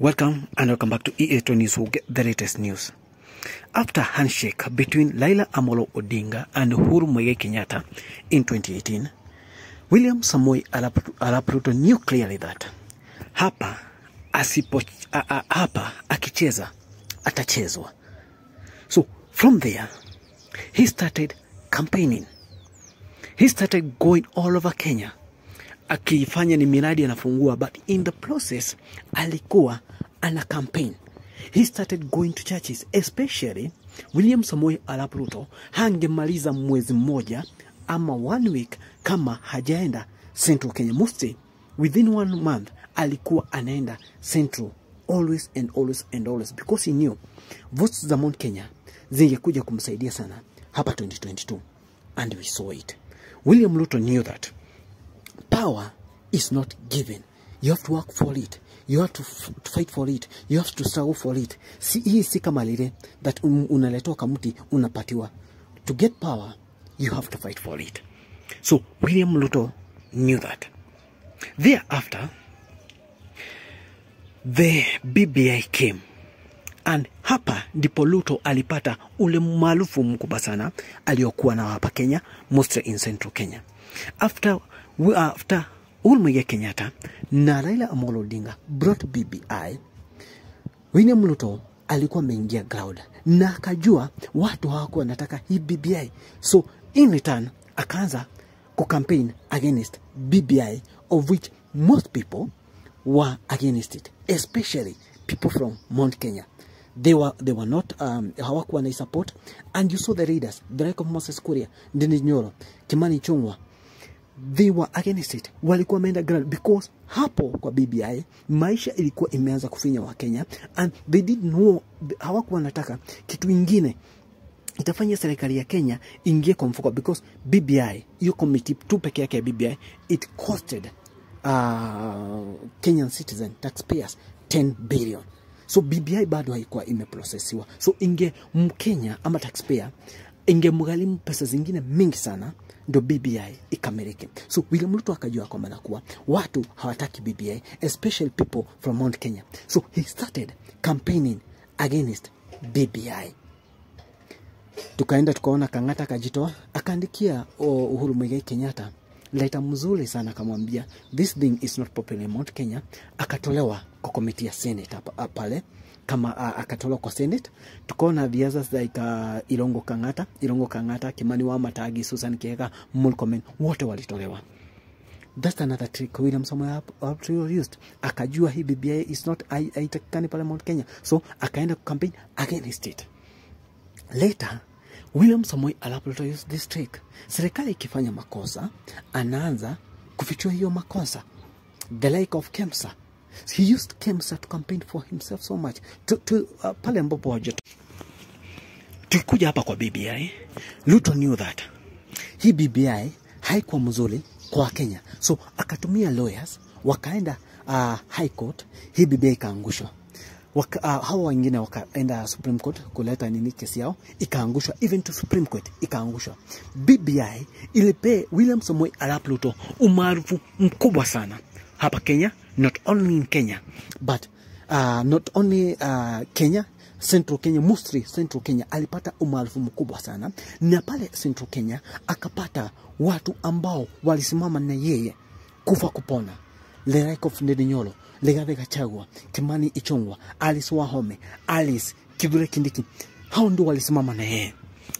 Welcome and welcome back to EA2 News who get the latest news. After handshake between Laila Amolo Odinga and Uhuru Muigai Kenyatta in 2018, William Samoei Arap new knew clearly that hapa asipo a, a, hapa akicheza atachezwa. So from there he started campaigning. He started going all over Kenya akifanya ni miradi anafungua, but in the process alikuwa ana campaign. He started going to churches, especially William Samoei Arap Ruto hangemaliza mwezi mmoja ama one week kama hajaenda Central Kenya. Mostly within one month alikuwa anaenda Central always and always and always because he knew votes za Mount Kenya zingekuja kumsaidia sana hapa 2022 and we saw it. William Ruto knew that power is not given. You have to work for it. You have to, fight for it. You have to struggle for it. Si, hii si kama lile that un, unaletewa kamuti unapatiwa. To get power, you have to fight for it. So William Ruto knew that. Thereafter, the BBI came and hapa ndipo luto alipata ule maarufu mkubwa sana aliyokuwa nao hapa Kenya, mostly in Central Kenya. After, after Muigai Kenyatta na Raila Amolo Odinga brought BBI, William Ruto alikuwa ameingia ground na akajua watu hawakuwa wanataka hii BBI, so in return akaanza kucampaign against BBI of which most people were against it, especially people from Mount Kenya. They were, they were not um, hawakuwa na support. And you saw the leaders the like of Moses Kuria, Ndindi Nyoro, Kimani Chungwa they were against it, walikuwa wameenda ground because hapo kwa BBI maisha ilikuwa imeanza kufinya wa Kenya and they did know, hawakuwa wanataka kitu ingine itafanya serikali ya Kenya ingie kwa mfuko because BBI hiyo committee tu peke yake ya BBI it costed uh, Kenyan citizen taxpayers 10 billion. So BBI bado haikuwa imeprosesiwa, so inge Mkenya ama taxpayer ingemgharimu pesa zingine mingi sana ndo BBI ikamilike. So William Ruto akajua kwamba nakuwa watu hawataki BBI, especially people from Mount Kenya. So he started campaigning against BBI. Tukaenda tukaona Kang'ata akajitoa, akaandikia Uhuru Muigai Kenyatta leta mzuri sana, akamwambia this thing is not popular in Mount Kenya. Akatolewa kwa komiti ya Senate pale kama uh, akatolewa kwa Senate. Tukaona others like uh, Ilongo Kang'ata, Ilongo Kang'ata, Kimani wa Matagi, Susan Kiega, Murkomen wote walitolewa. That's another trick William Samoei Arap used. Akajua hii BBI is not haitakikani pale Mount Kenya, so akaenda campaign against it. Later William Samoei Arap Ruto used this trick. Serikali ikifanya makosa, anaanza kufichua hiyo makosa, the like of Kemsa he used KEMSA to campaign for himself so much. To, to, uh, pale ambapo wajat tukikuja hapa kwa BBI, Ruto knew that. Hii BBI haikuwa mzuri kwa kenya. So akatumia lawyers wakaenda uh, high court, hii BBI ikaangushwa. Waka, uh, hawa wengine wakaenda Supreme Court kuleta nini kesi yao. Ikaangushwa, even to Supreme Court ikaangushwa. BBI ilipe William Samoei Arap Ruto umaarufu mkubwa sana hapa Kenya, not only in Kenya but uh, not only uh, Kenya Central Kenya, mostly Central Kenya alipata umaarufu mkubwa sana, na pale Central Kenya akapata watu ambao walisimama na yeye kufa kupona, Ndindi Nyoro, Rigathi Gachagua, Kimani Ichung'wah, Alice Wahome, Alice Kithure Kindiki, hao ndio walisimama na yeye.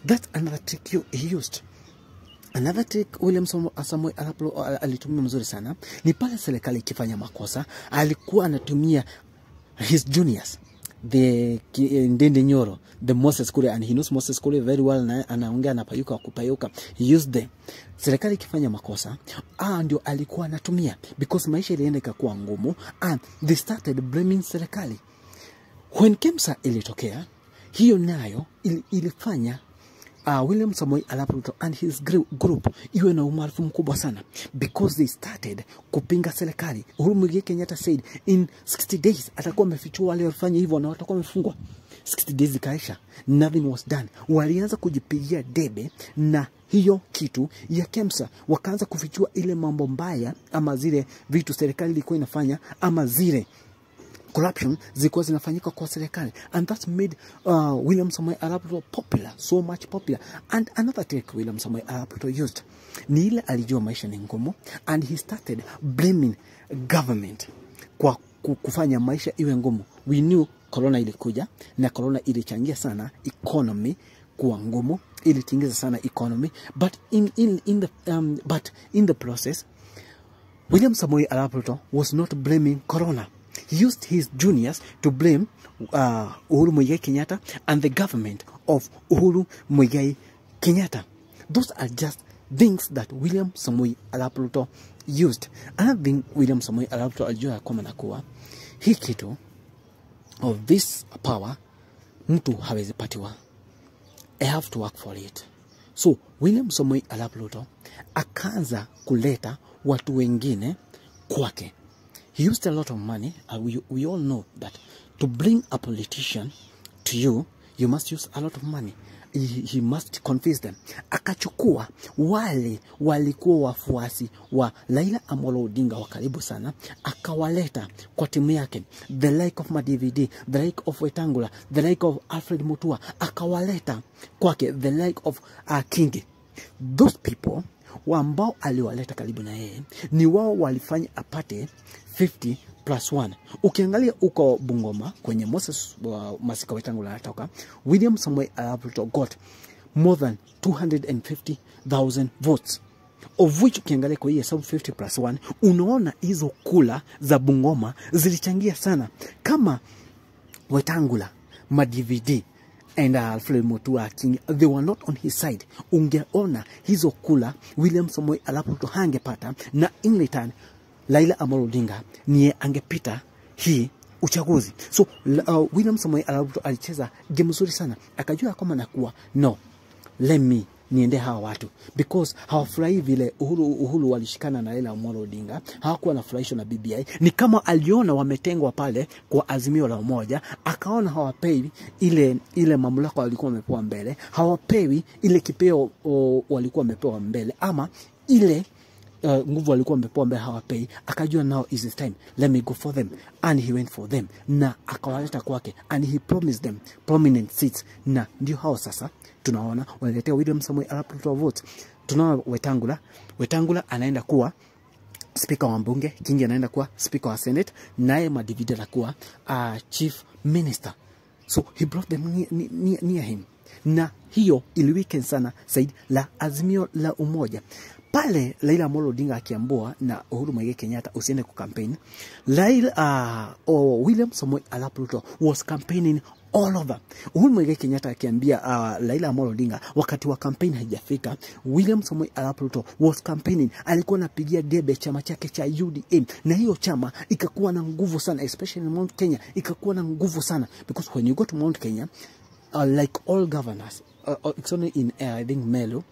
That's another trick he used. Another trick William Samoei Arap alitumia mzuri sana ni pale serikali ikifanya makosa, alikuwa anatumia his juniors the Ndindi Nyoro, the Moses Kuria, and he knows Moses Kuria very well, na anaongea na payuka kupayuka, he used them. Serikali ikifanya makosa, ah, ndio alikuwa anatumia because maisha ilienda ikakuwa ngumu, and they started blaming serikali. When KEMSA ilitokea, hiyo nayo il, ilifanya uh, William Samoei Arap Ruto and his group iwe na umaarufu mkubwa sana because they started kupinga serikali. Uhuru Muigai Kenyatta said in 60 days atakuwa amefichua wale walifanya hivyo na watakuwa wamefungwa. 60 days ikaisha, nothing was done. Walianza kujipigia debe na hiyo kitu ya KEMSA, wakaanza kufichua ile mambo mbaya ama zile vitu serikali ilikuwa inafanya ama zile corruption zilikuwa zinafanyika kwa serikali. And that made uh, William Samoei Arap popular so much popular. And another trick William Samoei Arap used ni ile alijua maisha ni ngumu and he started blaming government kwa kufanya maisha iwe ngumu. We knew corona ilikuja na corona ilichangia sana economy kuwa ngumu ilitingiza sana economy. But in, in, in the, um, but in the process William Samoei Arap was not blaming Corona. He used his juniors to blame uh, Uhuru Muigai Kenyatta and the government of Uhuru Muigai Kenyatta. Those are just things that William Samoei Arap Ruto used. Another thing William Samoei Arap Ruto alijua ya kwamba nakuwa hii kitu of this power mtu hawezi patiwa. I have to work for it. So William Samoei Arap Ruto akaanza kuleta watu wengine kwake. He used a lot of money and we, we all know that to bring a politician to you you must use a lot of money. He, he must confess them. Akachukua wale walikuwa wafuasi wa Laila Amolo Odinga wa karibu sana, akawaleta kwa timu yake, the like of Madvd, the like of Wetangula, the like of Alfred Mutua, akawaleta kwake, the like of uh, Kingi. Those people ambao aliwaleta karibu na yeye ni wao walifanya apate 50 plus 1 ukiangalia uko bungoma kwenye moses uh, masika wetangula anatoka william samuel arap got more than 250000 votes of which ukiangalia kwa hii hesabu 50 plus 1 unaona hizo kula za bungoma zilichangia sana kama wetangula madvd and uh, Alfred Mutua King they were not on his side. Ungeona hizo kula William Samoei Arap Ruto hangepata, na in return Laila Amolo Odinga niye angepita hii uchaguzi. So uh, William Samoei Alapo alicheza game nzuri sana, akajua kwamba nakuwa no let me niende hawa watu. Because hawafurahi vile Uhuru, Uhuru walishikana na Raila Amolo Odinga, hawakuwa nafurahishwa na BBI. Ni kama aliona wametengwa pale kwa azimio la umoja, akaona hawapewi ile ile mamlaka walikuwa wamepewa mbele, hawapewi ile kipeo o, walikuwa wamepewa mbele ama ile uh, nguvu walikuwa wamepewa mbele hawapei, akajua now is the time, let me go for them. And he went for them, na akawaleta kwake. And he promised them prominent seats, na ndio hao sasa tunaona wanaletea William Samoei Arap Ruto vote. Tunaona Wetangula, Wetangula anaenda kuwa spika wa bunge, Kingi anaenda kuwa spika wa senate, naye Madivida anakuwa uh, chief minister. So he brought them near, near, near him, na hiyo iliweaken sana said la azimio la umoja pale Raila Amolo Odinga akiambua na Uhuru Muigai Kenyatta usiende kukampeni, Raila uh, oh, William Samoei Arap Ruto was campaigning all over. Uhuru Muigai Kenyatta akiambia uh, Raila Amolo Odinga wakati wa kampeni haijafika, William Samoei Arap Ruto was campaigning, alikuwa anapigia debe chama chake cha UDA, na hiyo chama ikakuwa na nguvu sana, especially in Mount Kenya, ikakuwa na nguvu sana because when you go to Mount Kenya uh, like all governors uh, only in uh, I think Melo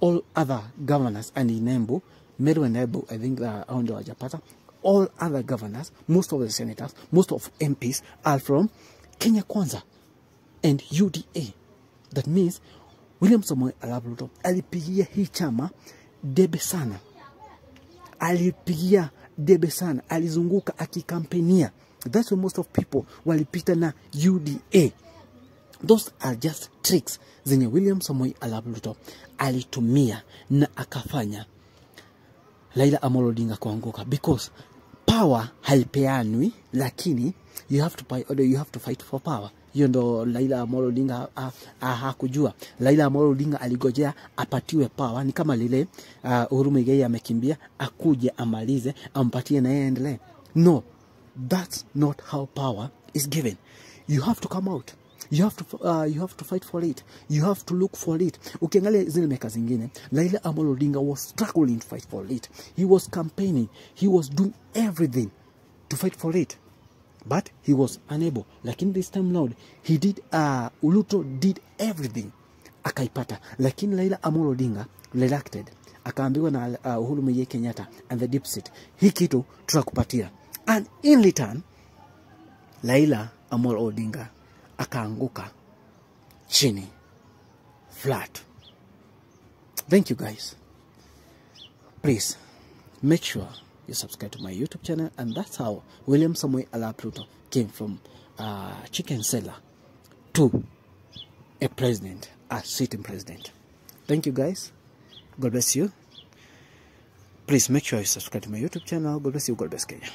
all other governors and in Embu, Meru and Embu, I think uh, hao ndio wajapata. All other governors, most of the senators, most of MPs are from Kenya Kwanza and UDA. That means William Samoei Arap Ruto alipigia hii chama debe sana, alipigia debe sana, alizunguka akikampenia. That's why most of people walipita na UDA. Those are just tricks zenye William Samoei Arap Ruto alitumia na akafanya Laila Amolo Odinga kuanguka because power haipeanwi, lakini you have to, buy, you have to fight for power. Hiyo ndo Laila Amolo Odinga hakujua. Laila Amolo Odinga aligojea apatiwe power, ni kama lile uh, Uhuru Muigai amekimbia akuje amalize ampatie na yeye endelee. No, that's not how power is given. You have to come out you have to uh, you have to fight for it. You have to look for it. Ukiangalia zile meka zingine laila Amolo Odinga was struggling to fight for it. He was campaigning. He was doing everything to fight for it. But he was unable. Lakini this time round he did uh, Uluto did everything. Akaipata. Lakini Raila Amolo Odinga relucted. Akaambiwa na uh, Uhuru Muigai Kenyatta and the deep state hii kitu tutakupatia. And in return Raila Amolo Odinga akaanguka chini flat. Thank you guys. Please make sure you subscribe to my YouTube channel, and that's how William Samuel Ala Pluto came from uh, chicken seller to a president, a sitting president. Thank you, guys. God bless you. Please make sure you subscribe to my YouTube channel. God bless you. God bless Kenya.